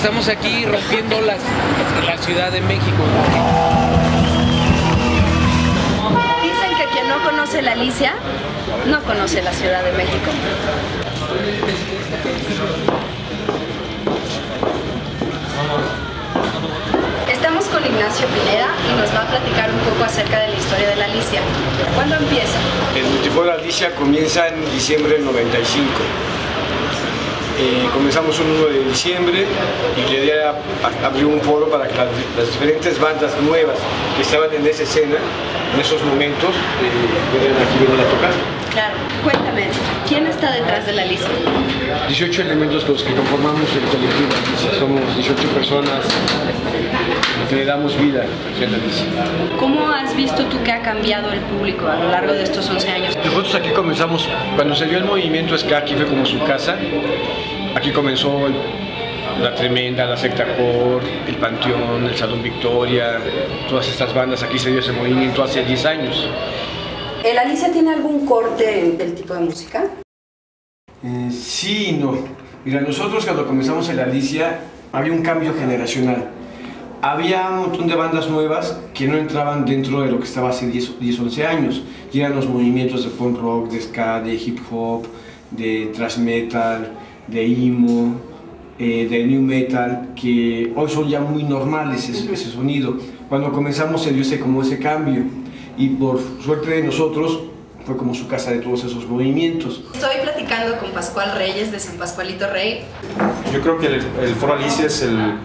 Estamos aquí rompiendo las, la Ciudad de México. Dicen que quien no conoce la Alicia no conoce la Ciudad de México. Estamos con Ignacio Pineda y nos va a platicar un poco acerca de la historia de la Alicia. ¿Cuándo empieza? El Multiforo Alicia comienza en diciembre del 95. Eh, comenzamos un 1 de diciembre y la idea era abrir un foro para que las, las diferentes bandas nuevas que estaban en esa escena, en esos momentos, eh, pudieran aquí venir a tocar. Claro. Cuéntame, ¿quién está detrás de la Alicia? 18 elementos los que conformamos el colectivo. Somos 18 personas que le damos vida a la Alicia. ¿Cómo has visto tú que ha cambiado el público a lo largo de estos 11 años? Nosotros aquí comenzamos, cuando se dio el movimiento ska, aquí fue como su casa. Aquí comenzó el- la Tremenda, la Secta Core, el Panteón, el Salón Victoria, todas estas bandas. Aquí se dio ese movimiento hace 10 años. ¿El Alicia tiene algún corte del tipo de música? Eh, sí no. Mira, nosotros cuando comenzamos en la Alicia había un cambio generacional. Había un montón de bandas nuevas que no entraban dentro de lo que estaba hace 10, 10 11 años. Y eran los movimientos de punk rock, de ska, de hip hop, de thrash metal, de emo, eh, de new metal, que hoy son ya muy normales ese, ese sonido. Cuando comenzamos se dio ese, como ese cambio. Y por suerte de nosotros fue como su casa de todos esos movimientos. Estoy platicando con Pascual Reyes de San Pascualito Rey. Yo creo que el, el Foro Alicia es el,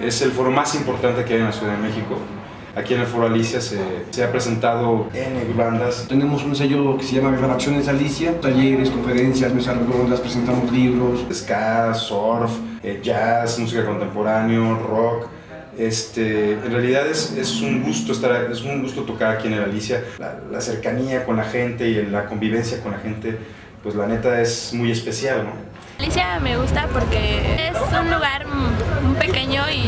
es el foro más importante que hay en la Ciudad de México. Aquí en el Foro Alicia se, se ha presentado N bandas. Tenemos un sello que se llama Grabaciones Alicia, talleres, conferencias, mesas redondas, presentamos libros. Ska, surf, eh, jazz, música contemporáneo, rock. Este, en realidad es, es un gusto estar, es un gusto tocar aquí en el Alicia. La, la cercanía con la gente y la convivencia con la gente, pues la neta es muy especial, ¿no? Alicia me gusta porque es un lugar muy pequeño y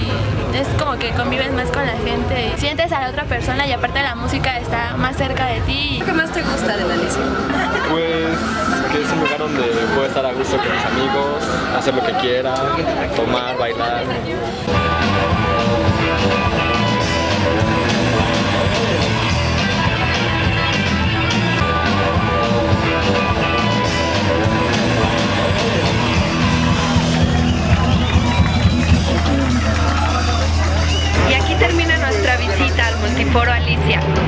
es como que convives más con la gente. Sientes a la otra persona y aparte la música está más cerca de ti. ¿Qué más te gusta de la Alicia? Pues que es un lugar donde puedo estar a gusto con mis amigos, hacer lo que quiera, tomar, bailar. Multiforo